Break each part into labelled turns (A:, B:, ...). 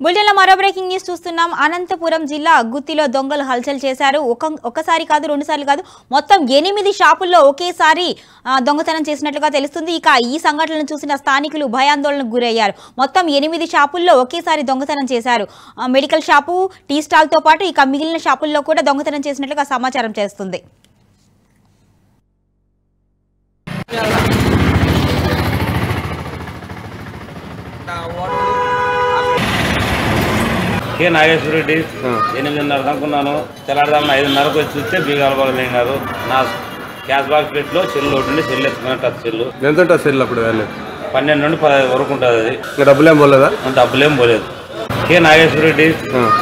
A: బులెటిన్లో మరో breaking news చూస్తున్నాం. అనంతపురం జిల్లా గుత్తిలో దొంగలు హల్చల్ చేశారు. ఒకసారి కాదు రెండుసార్లు కాదు మొత్తం ఎనిమిది షాపుల్లో ఒకేసారి దొంగతనం చేసినట్లుగా తెలుస్తుంది. ఇక ఈ సంఘటనను చూసిన స్థానికులు భయాందోళనకు గురయ్యారు. మొత్తం ఎనిమిది షాపుల్లో ఒకేసారి దొంగతనం చేశారు. మెడికల్ షాపు టీ స్టాల్తో పాటు ఇక మిగిలిన షాపుల్లో కూడా దొంగతనం చేసినట్లుగా సమాచారం చేస్తుంది
B: కే నాగేశ్వరరెడ్డి ఎనిమిదిన్నర అనుకున్నాను. తెల్లారుదామని ఐదున్నరకు వచ్చి చూస్తే బీగాలు పగలేనారు నా క్యాష్ బాక్స్ పెట్టులో సెల్లు ఒకటి ఎత్తుకున్నట్టు అది సెల్లు.
C: ఎంత ఉంటుంది సెల్ అప్పుడు వాల్యూ?
B: పన్నెండు నుండి పదహైదు వరకు ఉంటుంది అది.
C: ఇంకా డబ్బులు ఏం పోలేదా
B: డబ్బులేం పోలేదు. కే నాగేశ్వరరెడ్డి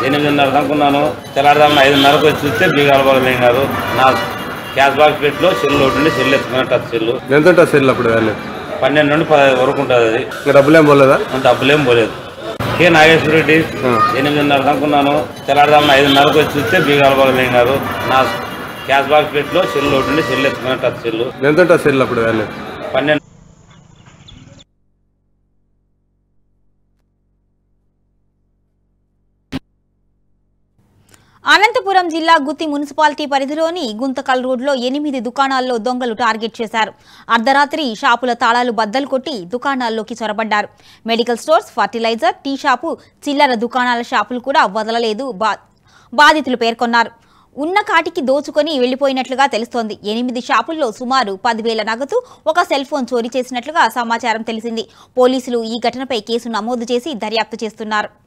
B: ఎనిమిదిన్నర అనుకున్నాను. తెల్లారుదామని ఐదున్నరకు వచ్చి చూస్తే బీగాలు పగలేనారు నా క్యాష్ బాక్స్ పెట్టులో సెల్లు ఒకటి ఎత్తుకున్నట్టు అది సెల్లు.
C: ఎంత ఉంటుంది సెల్ అప్పుడు వాల్యూ?
B: పన్నెండు నుండి పదహైదు వరకు ఉంటుంది అది.
C: డబ్బులు ఏం పోలేదా
B: డబ్బులేం పోలేదు. కే నాగేశ్వరరెడ్డి ఎనిమిదిన్నర అనుకున్నాను. తెల్లారుదామని ఐదున్నరకు వచ్చి చూస్తే బీగాలు పగలేనారు నా క్యాష్ బాక్స్ పెట్టులో సెల్లు ఒకటి సెల్లు ఎత్తుకున్నట్టు సెల్లు.
C: ఎంత సెల్ అప్పుడు
B: పన్నెండు
A: అనంతపురం జిల్లా గుత్తి మున్సిపాలిటీ పరిధిలోని గుంతకల్ రోడ్లో ఎనిమిది దుకాణాల్లో దొంగలు టార్గెట్ చేశారు. అర్ధరాత్రి షాపుల తాళాలు బద్దలు కొట్టి దుకాణాల్లోకి చొరబడ్డారు. Medical stores fertiliser tea shop చిల్లర దుకాణాల షాపులు కూడా వదలలేదు బా- బాధితులు పేర్కొన్నారు. ఉన్న కాటికి దోచుకొని వెళ్ళిపోయినట్లుగా తెలుస్తోంది. ఎనిమిది షాపుల్లో సుమారు పదివేల నగదు ఒక సెల్ ఫోన్ చోరీ చేసినట్లుగా సమాచారం తెలిసింది. పోలీసులు ఈ ఘటనపై కేసు నమోదు చేసి దర్యాప్తు చేస్తున్నారు.